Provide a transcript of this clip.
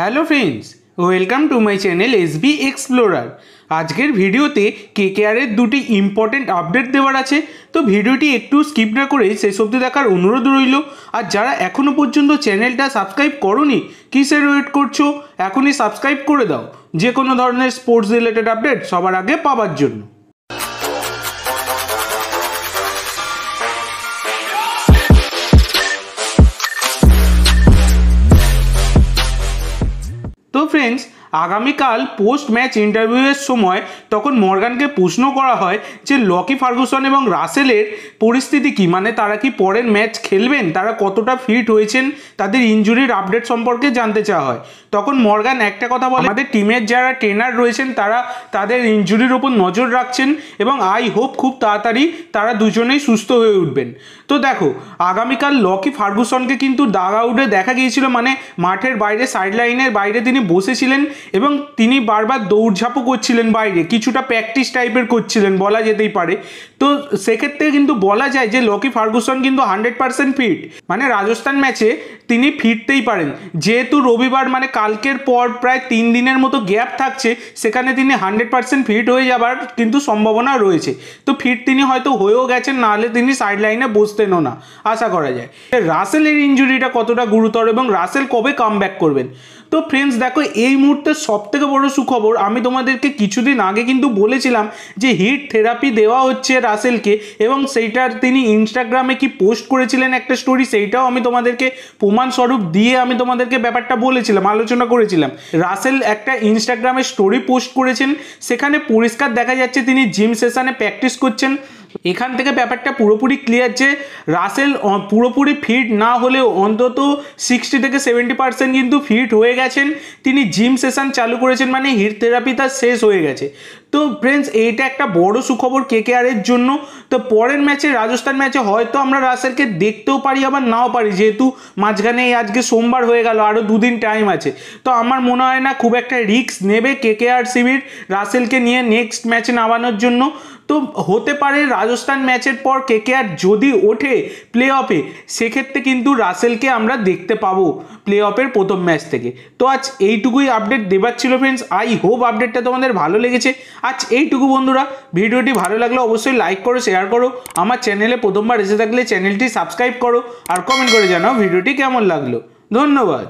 Hello friends, welcome to my channel S B explorer. আজকের ভিডিওতে কেকেআরের দুটি ইম্পর্টেন্ট আপডেট দেওয়ার আছে, তো ভিডিওটি একটু স্কিপ না করে শেষ অবধি দেখার অনুরোধ রইল। আর যারা এখনও পর্যন্ত চ্যানেলটা সাবস্ক্রাইব করনি, কিসের ওয়েট করছ? এখনই সাবস্ক্রাইব করে দাও। যে কোনো ধরনের স্পোর্টস রিলেটেড আপডেট সবার আগে পাওয়ার জন্য। তো ফ্রেন্ডস আগামীকাল পোস্ট ম্যাচ ইন্টারভিউয়ের সময় তখন মর্গানকে প্রশ্ন করা হয় যে, লকি ফার্গুসন এবং রাসেলের পরিস্থিতি কি? মানে তারা কি পরের ম্যাচ খেলবেন? তারা কতটা ফিট হয়েছেন? তাদের ইঞ্জুরির আপডেট সম্পর্কে জানতে চাওয়া হয়। তখন মর্গান একটা কথা বলে, আমাদের টিমের যারা ট্রেনার রয়েছেন, তারা তাদের ইঞ্জুরির ওপর নজর রাখছেন এবং আই হোপ খুব তাড়াতাড়ি তারা দুজনেই সুস্থ হয়ে উঠবেন। তো দেখো, আগামীকাল লকি ফার্গুসনকে কিন্তু দাগ আউটে দেখা গিয়েছিল। মানে মাঠের বাইরে সাইড লাইনের বাইরে তিনি বসেছিলেন। এবং তিনি বারবার দৌড়ঝাঁপও করছিলেন বাইরে, কিছুটা প্র্যাকটিস টাইপের করছিলেন, বলা যেতেই পারে। তো সেক্ষেত্রে কিন্তু বলা যায় যে, লকি ফার্গুসন কিন্তু হান্ড্রেড পার্সেন্ট ফিট মানে রাজস্থান ম্যাচে তিনি ফিরতেই পারেন। যেহেতু রবিবার মানে কালকের পর প্রায় তিন দিনের মতো গ্যাপ থাকছে, সেখানে তিনি হান্ড্রেড পার্সেন্ট ফিট হয়ে যাবার কিন্তু সম্ভাবনা রয়েছে। তো ফিট তিনি হয়তো হয়েও গেছেন, নাহলে তিনি সাইড লাইনে বসতেনও না, আশা করা যায়। রাসেলের ইঞ্জুরিটা কতটা গুরুতর এবং রাসেল কবে কাম করবেন? তো ফ্রেন্ডস দেখো, এই মুহূর্তে সব থেকে বড় সুখবর, আমি তোমাদেরকে কিছুদিন আগে কিন্তু বলেছিলাম যে হিট থেরাপি দেওয়া হচ্ছে রাসেলকে এবং সেইটার তিনি ইনস্টাগ্রামে কি পোস্ট করেছিলেন একটা স্টোরি সেইটাও আমি তোমাদেরকে প্রমাণস্বরূপ দিয়ে আমি তোমাদেরকে ব্যাপারটা বলেছিলাম, আলোচনা করেছিলাম। রাসেল একটা ইনস্টাগ্রামে স্টোরি পোস্ট করেছেন, সেখানে পরিষ্কার দেখা যাচ্ছে তিনি জিম সেশানে প্র্যাকটিস করছেন। এখান থেকে ব্যাপারটা পুরোপুরি ক্লিয়ার যে রাসেল পুরোপুরি ফিট না হলেও অন্তত সিক্সটি থেকে সেভেন্টি পার্সেন্ট কিন্তু ফিট হয়ে গেছেন। তিনি জিম সেশন চালু করেছেন মানে হিট থেরাপি তার শেষ হয়ে গেছে। তো ফ্রেন্ডস এইটা একটা বড় সুখবর কে এর জন্য। তো পরের ম্যাচে রাজস্থান ম্যাচে হয়তো আমরা রাসেলকে দেখতেও পারি, আবার নাও পারি। যেহেতু মাঝখানে আজকে সোমবার হয়ে গেল আরও দুদিন টাইম আছে। তো আমার মনে হয় না, খুব একটা রিস্ক নেবে কে কে আর শিবির রাসেলকে নিয়ে নেক্সট ম্যাচে নামানোর জন্য। তো হতে পারে, রাজস্থান ম্যাচের পর কেকেআর যদি ওঠে প্লে অফে সেক্ষেত্রে কিন্তু রাসেলকে আমরা দেখতে পাবো প্লে অফের প্রথম ম্যাচ থেকে। তো আজ এইটুকুই আপডেট দেবার ছিল ফ্রেন্ডস আই হোপ আপডেটটা তোমাদের ভালো লেগেছে। আজ এইটুকু বন্ধুরা। ভিডিওটি ভালো লাগলে অবশ্যই লাইক করো শেয়ার করো। আমার চ্যানেলে প্রথমবার এসে থাকলে চ্যানেলটি সাবস্ক্রাইব করো আর কমেন্ট করে জানাও ভিডিওটি কেমন লাগল। ধন্যবাদ।